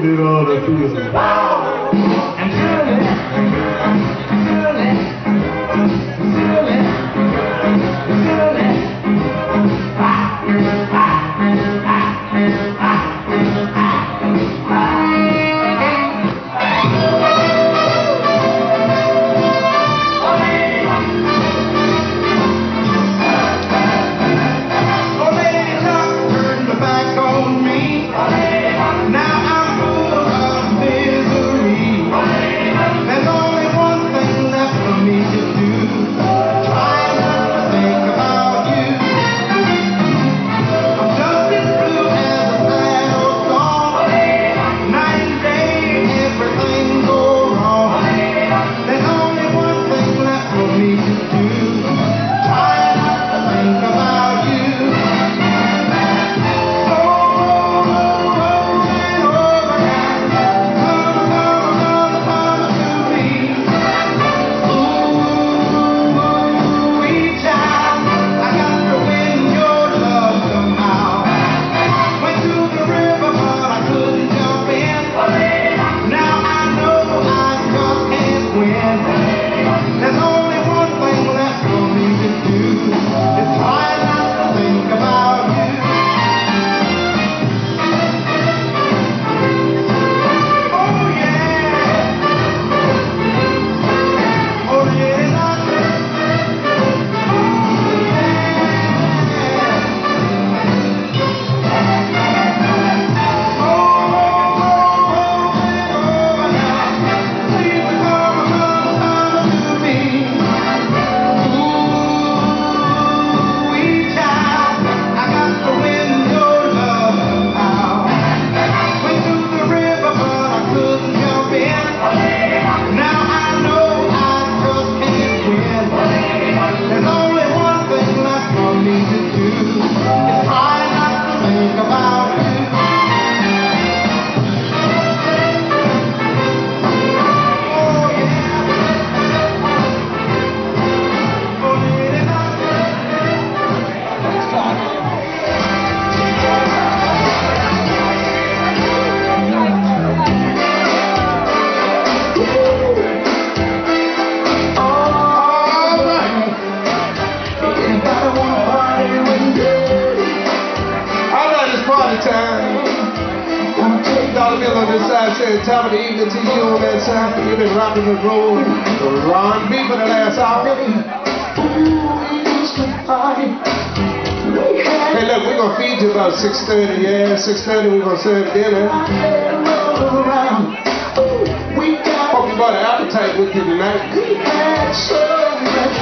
did all that to. 6.30, yeah, 6.30 we're going to serve dinner. Hope you got an appetite with you tonight. We had so much.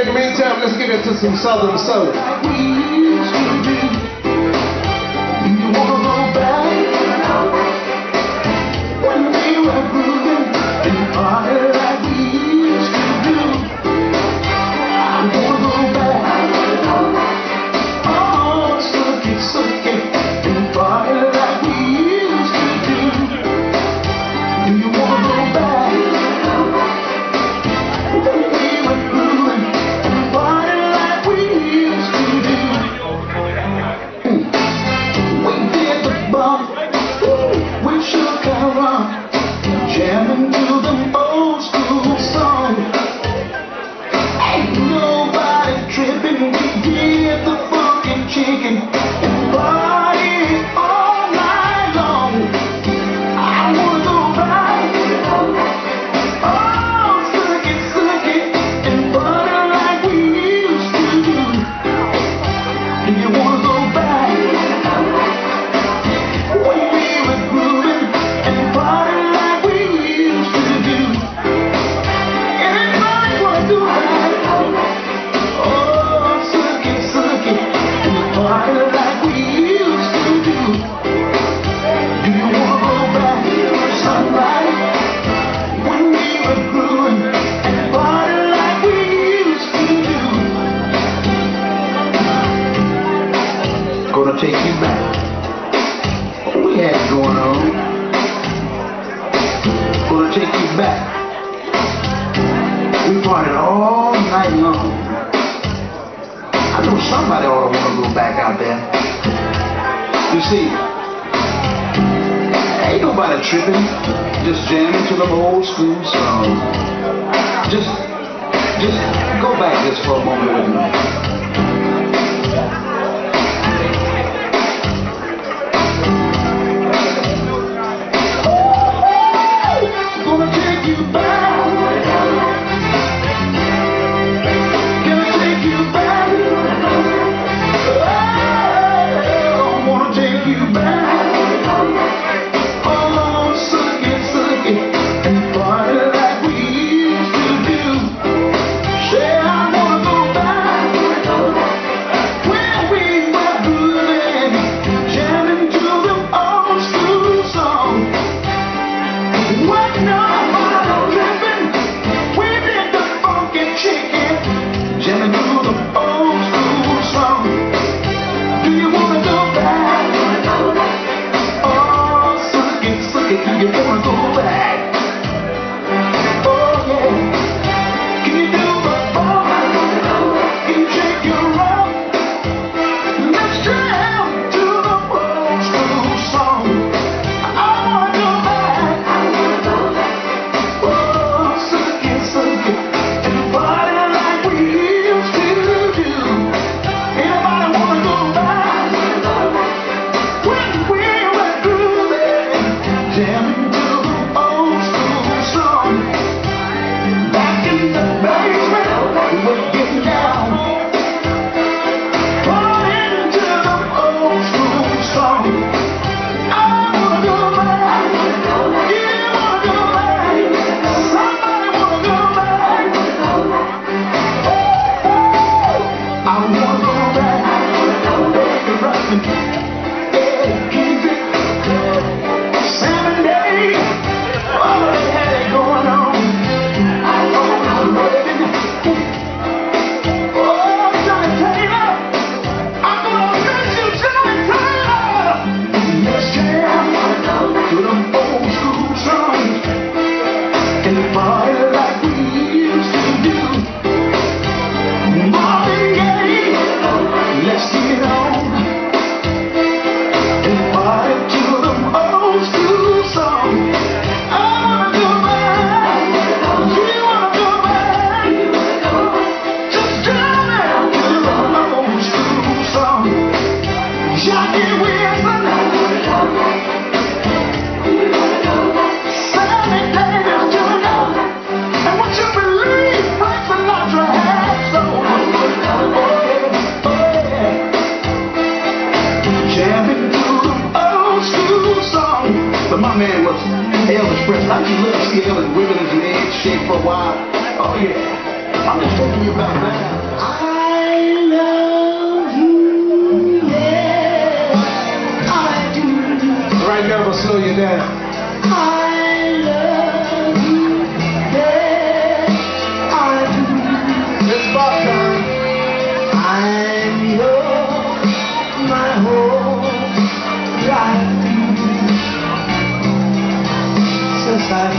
In the meantime, let's get into some Southern soul. to the old school song. Just, just go back just for a moment with me. I love you, yeah, I do. Right now, I'm you. I love you, I do. It's about time. I'm your, my whole life. Since I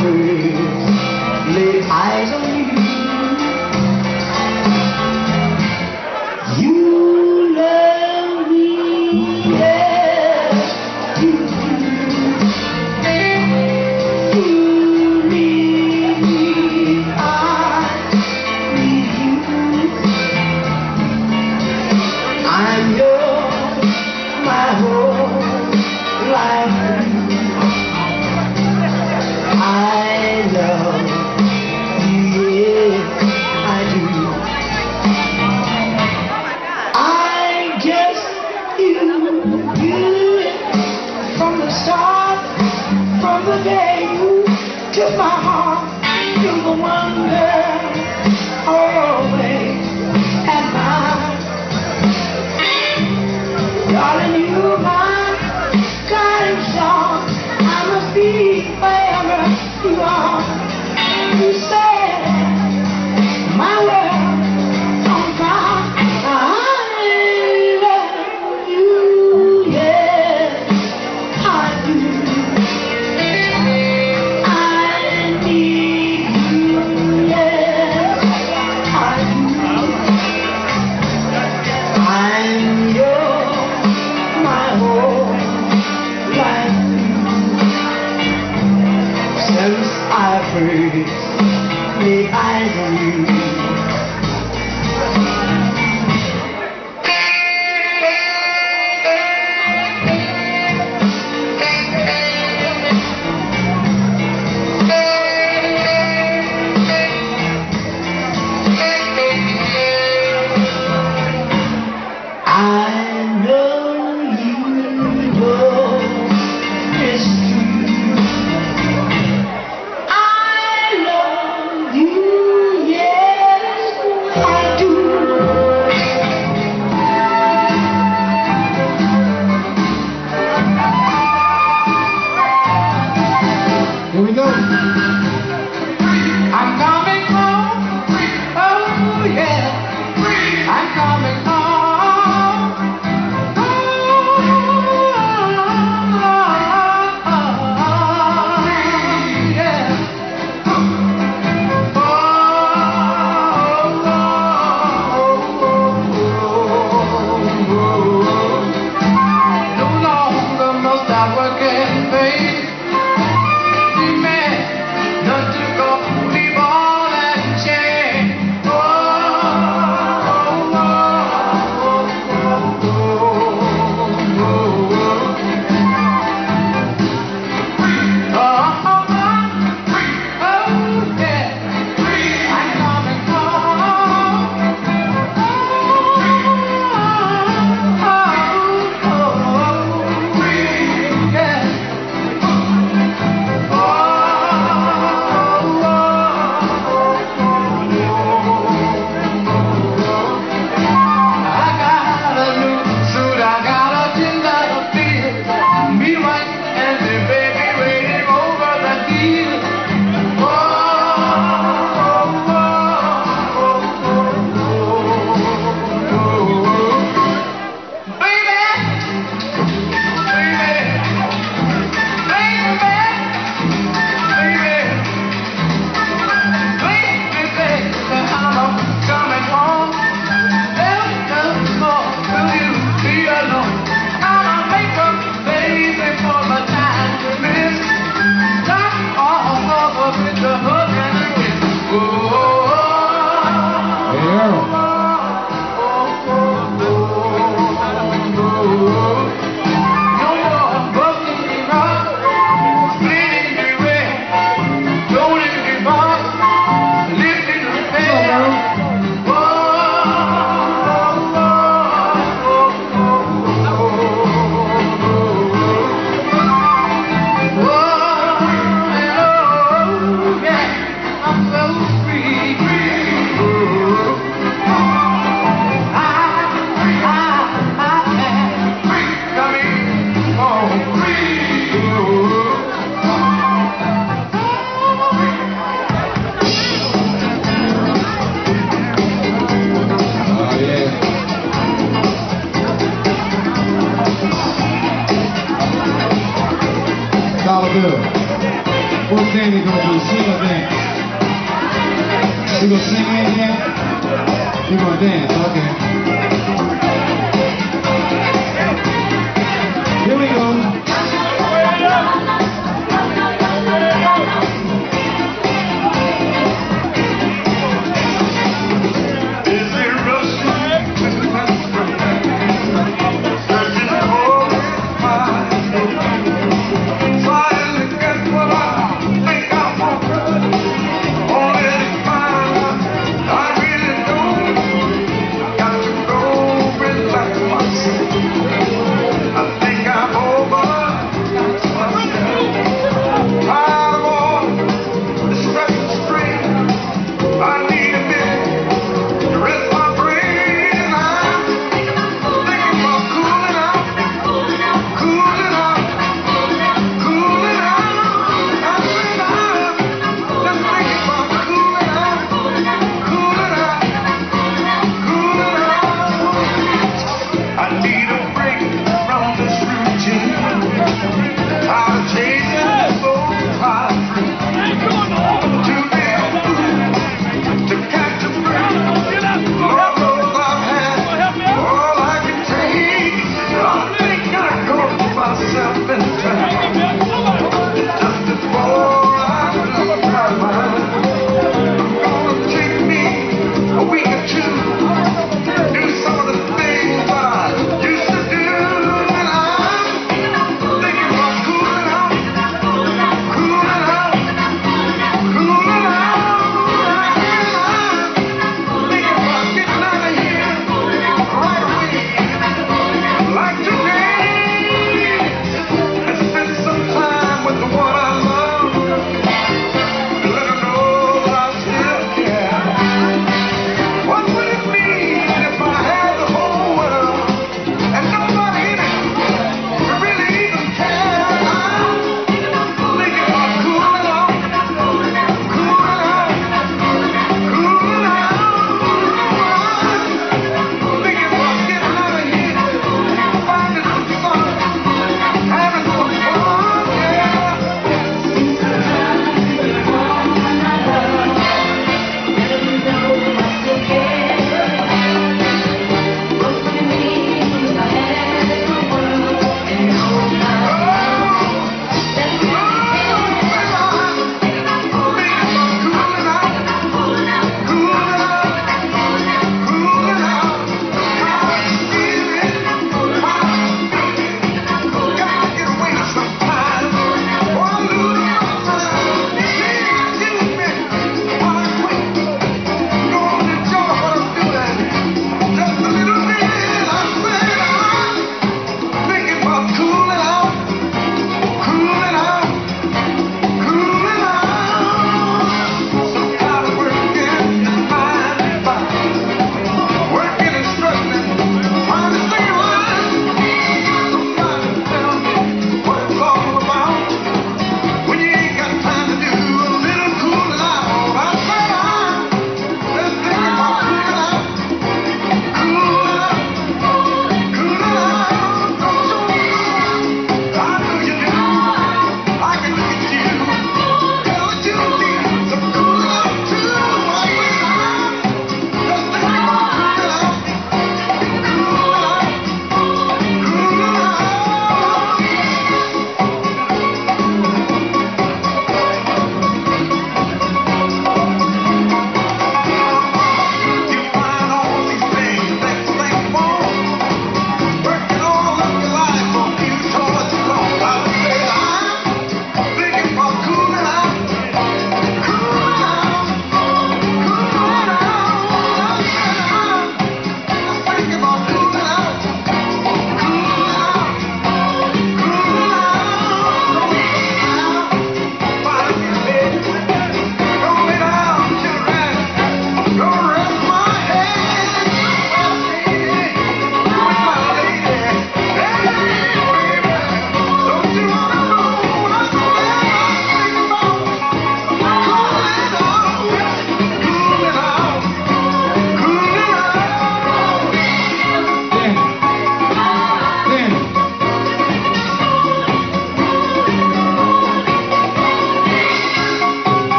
my heart.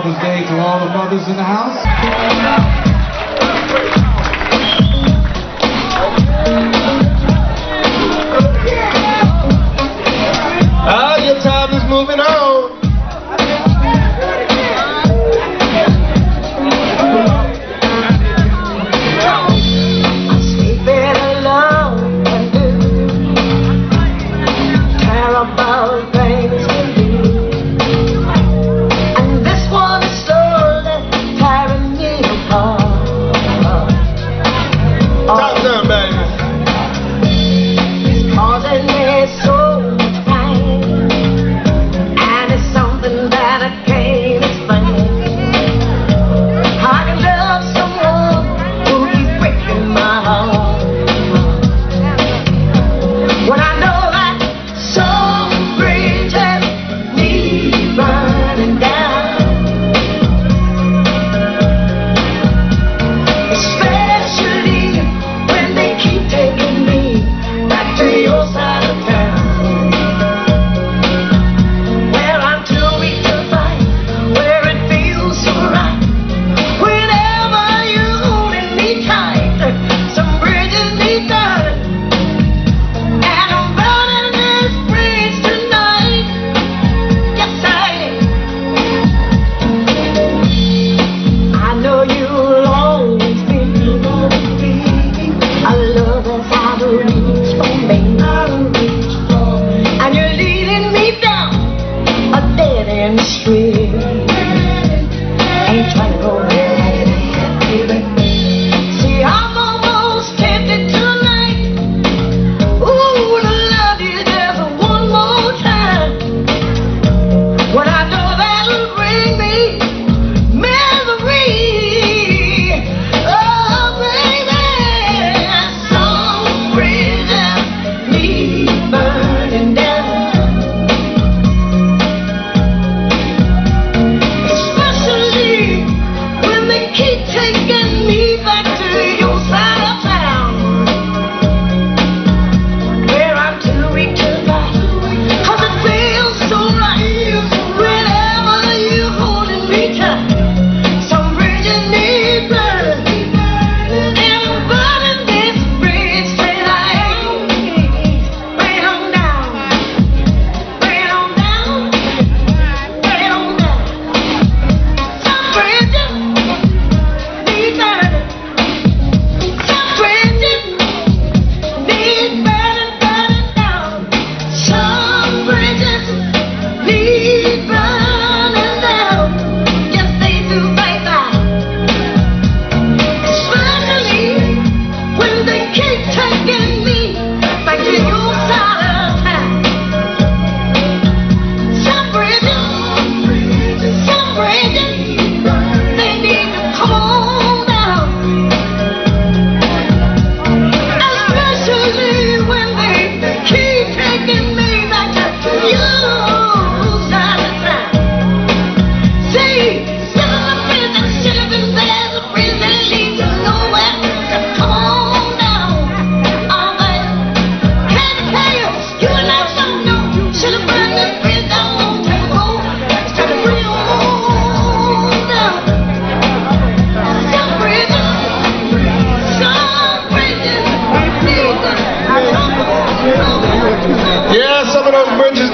Mother's Day to all the mothers in the house.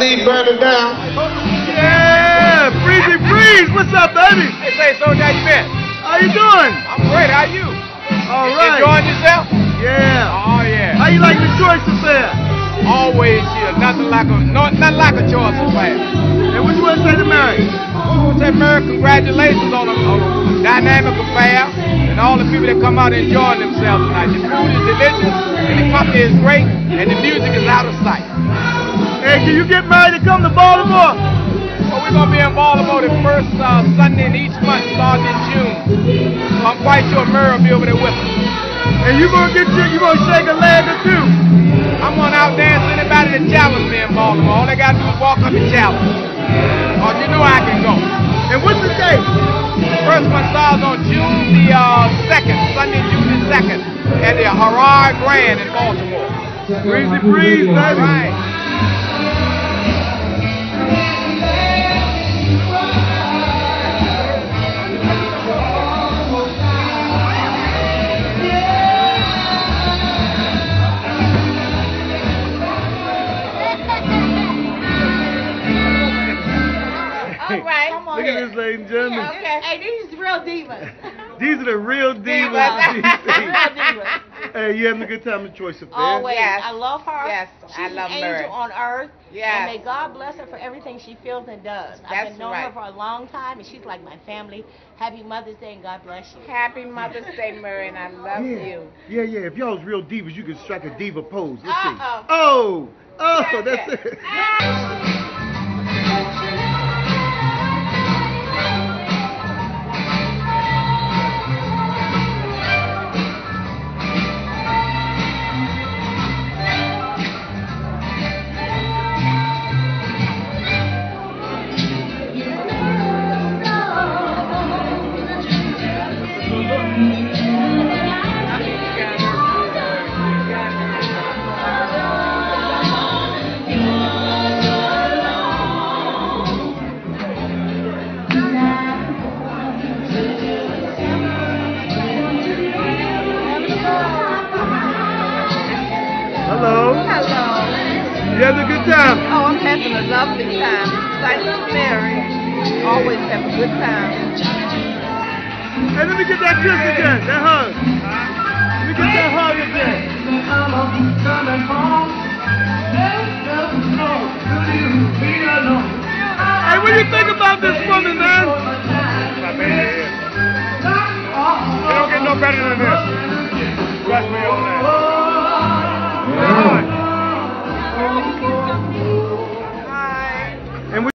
Bridges need burning down. Yeah, Freezy Freeze, what's up, baby? Hey, say, so how you been? How you doing? I'm great. How you? All right. Enjoying yourself? Yeah. Oh yeah. How you like the choice affair? Always here. Nothing like a no, nothing like a choice of class. And what you want to say to Mary? I want to say, Mary, congratulations on a, on a dynamic affair and all the people that come out enjoying themselves tonight. The food is delicious, and the company is great, and the music is out of sight. Hey, can you get married to come to Baltimore? Well, we're gonna be in Baltimore the first uh, Sunday in each month, starting in June. So I'm quite sure Mary will be over there with us. And you gonna get you, you gonna shake a leg or two? I'm gonna outdance anybody that challenge me in Baltimore. All they gotta do is walk up and challenge. Oh, you know I can go. And what's the date? First one starts on June the uh, 2nd, Sunday, June the 2nd, at the Harrar Grand in Baltimore. Breezy breeze, baby. All right. Hey, you having a good time at Choice Affair? Always. Yes. I love her. Yes, She's I love an Mary. angel on earth. Yes. And may God bless her for everything she feels and does. I've That's been knowing right. her for a long time, and she's like my family. Happy Mother's Day, and God bless you. Happy Mother's Day, Mary, and I love yeah. you. Yeah, yeah. If y'all was real divas, you could strike a diva pose. Let's see. Uh-oh. Oh, oh, Yeah, that's yeah. it.